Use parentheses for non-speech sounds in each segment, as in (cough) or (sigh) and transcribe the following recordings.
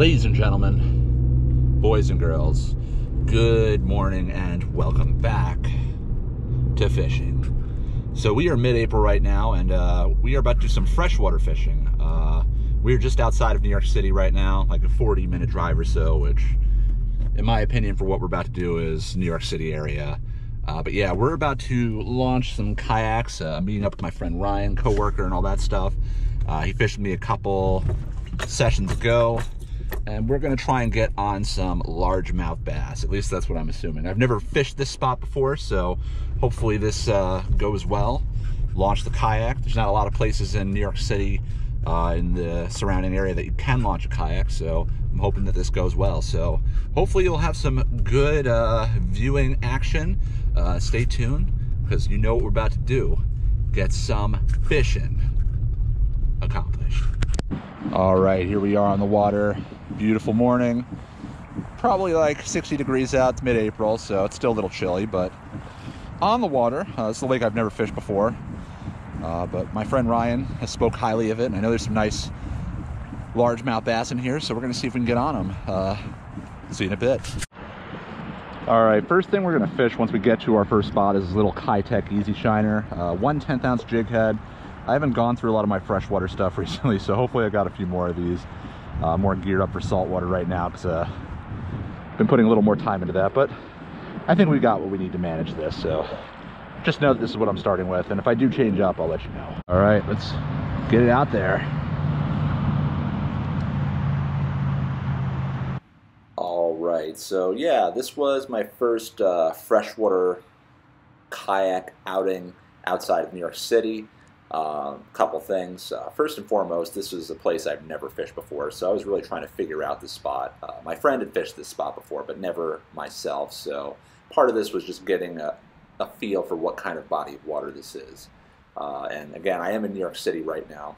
Ladies and gentlemen, boys and girls, good morning and welcome back to fishing. So we are mid-April right now and uh, we are about to do some freshwater fishing. Uh, we're just outside of New York City right now, like a 40 minute drive or so, which in my opinion for what we're about to do is New York City area. Uh, but yeah, we're about to launch some kayaks, uh, meeting up with my friend Ryan, co-worker and all that stuff. Uh, he fished with me a couple sessions ago and we're gonna try and get on some largemouth bass. At least that's what I'm assuming. I've never fished this spot before, so hopefully this uh, goes well. Launch the kayak. There's not a lot of places in New York City uh, in the surrounding area that you can launch a kayak, so I'm hoping that this goes well. So hopefully you'll have some good uh, viewing action. Uh, stay tuned, because you know what we're about to do. Get some fishing accomplished. All right, here we are on the water. Beautiful morning. Probably like 60 degrees out. It's mid-April, so it's still a little chilly, but on the water. Uh, it's a lake I've never fished before, uh, but my friend Ryan has spoke highly of it, and I know there's some nice largemouth bass in here, so we're gonna see if we can get on them. Uh, see you in a bit. All right, first thing we're gonna fish once we get to our first spot is this little Keitech Easy Shiner. Uh, one 10th ounce jig head. I haven't gone through a lot of my freshwater stuff (laughs) recently, so hopefully I got a few more of these. Uh, more geared up for saltwater right now because uh, been putting a little more time into that, but I think we got what we need to manage this. So just know that this is what I'm starting with, and if I do change up, I'll let you know. All right, let's get it out there. All right, so yeah, this was my first uh, freshwater kayak outing outside of New York City. A uh, couple things. Uh, first and foremost, this is a place I've never fished before, so I was really trying to figure out the spot. Uh, my friend had fished this spot before, but never myself, so part of this was just getting a, a feel for what kind of body of water this is. Uh, and again, I am in New York City right now,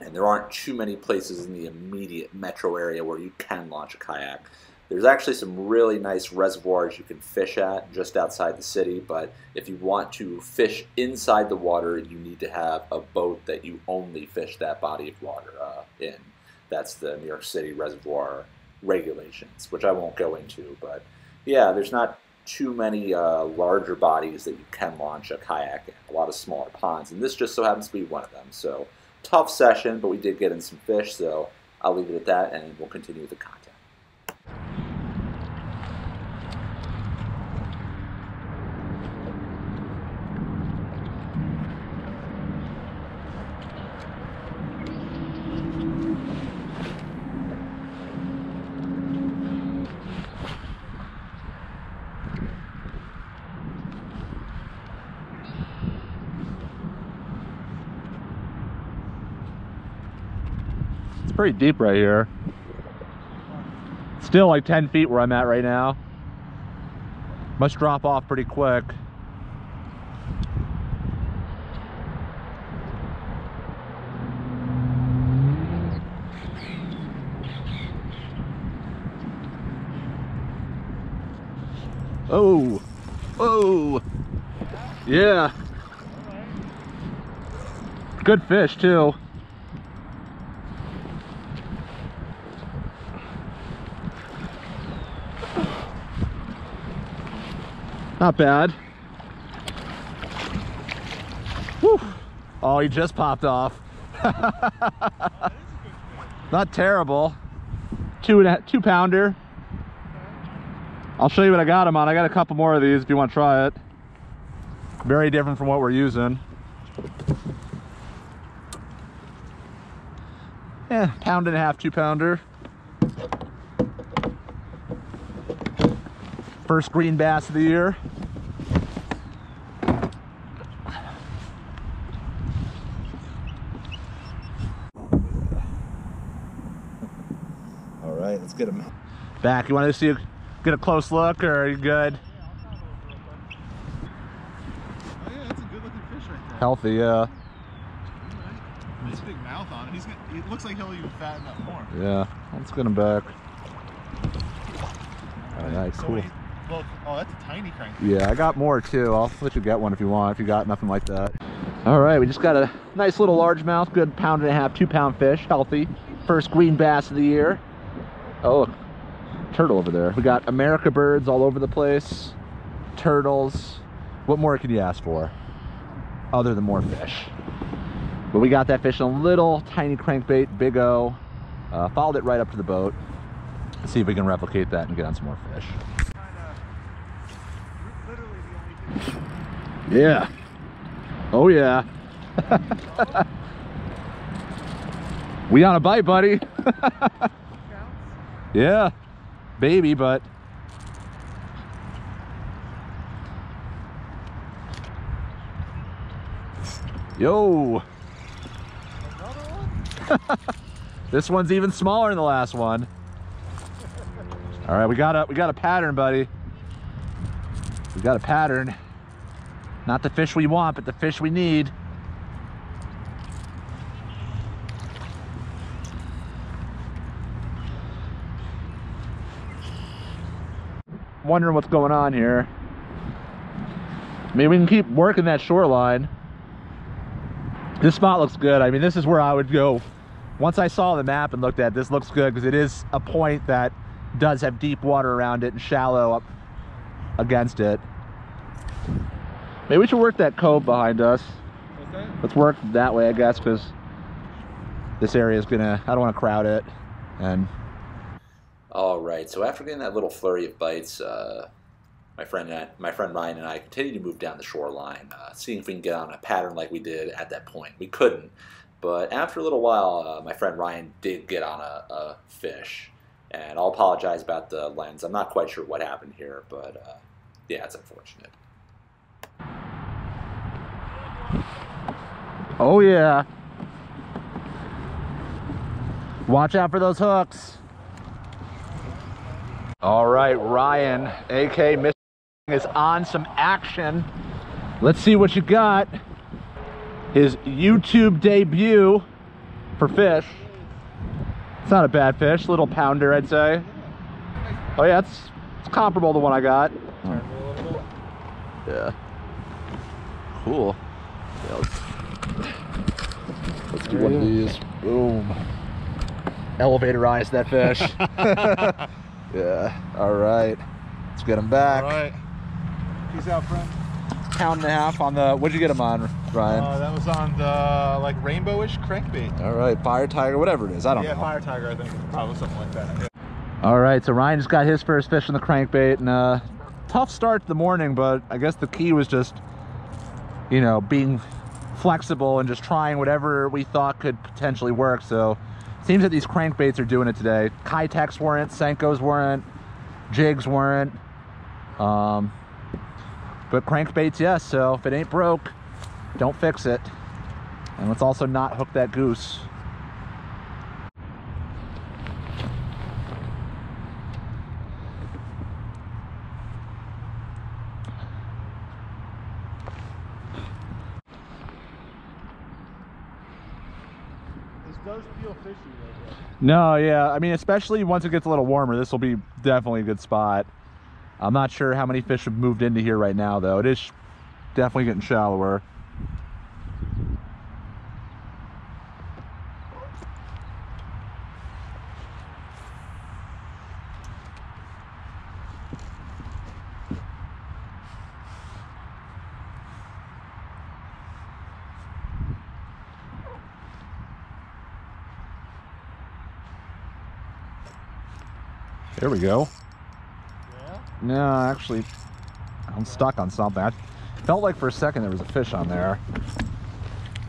and there aren't too many places in the immediate metro area where you can launch a kayak. There's actually some really nice reservoirs you can fish at just outside the city, but if you want to fish inside the water, you need to have a boat that you only fish that body of water uh, in. That's the New York City reservoir regulations, which I won't go into, but yeah, there's not too many uh, larger bodies that you can launch a kayak in, a lot of smaller ponds, and this just so happens to be one of them. So tough session, but we did get in some fish, so I'll leave it at that, and we'll continue with the content. Pretty deep right here. Still like 10 feet where I'm at right now. Must drop off pretty quick. Oh, oh, yeah. Good fish too. Not bad. Oh, he just popped off. (laughs) Not terrible. Two and a two pounder. I'll show you what I got him on. I got a couple more of these if you want to try it. Very different from what we're using. Yeah, pound and a half, two pounder. First green bass of the year. All right, let's get him back. You want to see a, get a close look or are you good? Oh yeah, that's a good looking fish right there. Healthy, yeah. Nice big mouth on it. He's gonna, it looks like he'll even fatten up more. Yeah, let's get him back. All right, So cool. wait, oh, that's a tiny crank. Yeah, I got more too. I'll let you get one if you want, if you got nothing like that. All right, we just got a nice little largemouth, good pound and a half, two pound fish, healthy. First green bass of the year. Oh, look, turtle over there. We got America birds all over the place, turtles. What more can you ask for other than more fish? But we got that fish in a little tiny crankbait, Big O. Uh, followed it right up to the boat. Let's see if we can replicate that and get on some more fish. Literally the only thing. Yeah. Oh yeah. (laughs) we on a bite, buddy. (laughs) Yeah. Baby, but Yo. Another (laughs) one? This one's even smaller than the last one. All right, we got a we got a pattern, buddy. We got a pattern. Not the fish we want, but the fish we need. Wondering what's going on here. Maybe we can keep working that shoreline. This spot looks good. I mean, this is where I would go once I saw the map and looked at it, this looks good because it is a point that does have deep water around it and shallow up against it. Maybe we should work that cove behind us. What's that? Let's work that way, I guess, because this area is gonna. I don't want to crowd it, and. All right. So after getting that little flurry of bites, uh, my friend, and I, my friend Ryan and I continued to move down the shoreline, uh, seeing if we can get on a pattern like we did at that point. We couldn't, but after a little while, uh, my friend Ryan did get on a, a fish, and I'll apologize about the lens. I'm not quite sure what happened here, but uh, yeah, it's unfortunate. Oh yeah. Watch out for those hooks. All right, Ryan, AK Mr. is on some action. Let's see what you got. His YouTube debut for fish. It's not a bad fish, little pounder, I'd say. Oh yeah, it's, it's comparable to the one I got. Turn a little bit. Yeah. Cool. Yeah, let's, There one of these. Boom. Elevator eyes that fish. (laughs) yeah. All right. Let's get him back. All right. Peace out, friend. Pound and a half on the. What'd you get him on, Ryan? Uh, that was on the like rainbowish crankbait. All right, fire tiger, whatever it is. I don't yeah, know. Yeah, fire tiger, I think. Probably something like that. Yeah. All right, so Ryan just got his first fish on the crankbait, and uh, tough start to the morning, but I guess the key was just, you know, being flexible and just trying whatever we thought could potentially work. So, seems that these crankbaits are doing it today. Keitechs weren't, Senkos weren't, jigs weren't, um, but crankbaits, yes. So if it ain't broke, don't fix it. And let's also not hook that goose. This No, yeah. I mean, especially once it gets a little warmer, this will be definitely a good spot. I'm not sure how many fish have moved into here right now, though. It is definitely getting shallower. There we go. Yeah. No, actually, I'm stuck on something. I felt like for a second there was a fish on there.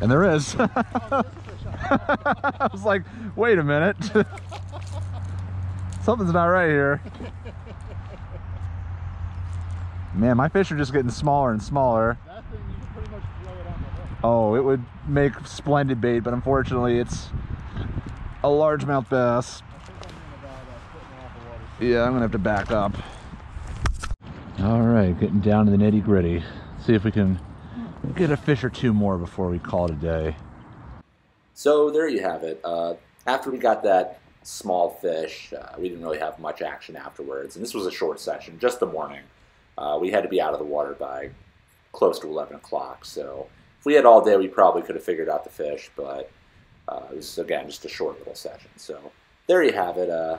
And there is. (laughs) Oh, I was like, wait a minute. (laughs) Something's not right here. Man, my fish are just getting smaller and smaller. Thing, you can pretty much throw it on the hook. Oh, it would make splendid bait, but unfortunately it's a largemouth bass. I think I'm in about a foot and a half of water. Yeah, I'm gonna have to back up. All right, getting down to the nitty gritty. See if we can get a fish or two more before we call it a day. So there you have it. Uh, after we got that small fish, uh, we didn't really have much action afterwards, and this was a short session, just the morning. Uh, we had to be out of the water by close to 11 o'clock, so if we had all day, we probably could have figured out the fish, but uh, it was, again, just a short little session. So there you have it. Uh,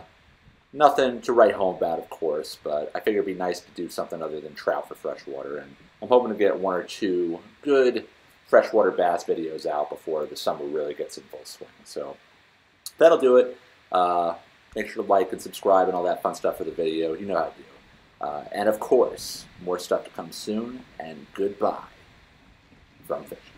Nothing to write home about, of course, but I figured it'd be nice to do something other than trout for freshwater. And I'm hoping to get one or two good freshwater bass videos out before the summer really gets in full swing. So that'll do it. Uh, make sure to like and subscribe and all that fun stuff for the video. You know how to do. Uh, and of course, more stuff to come soon. And goodbye from fishing.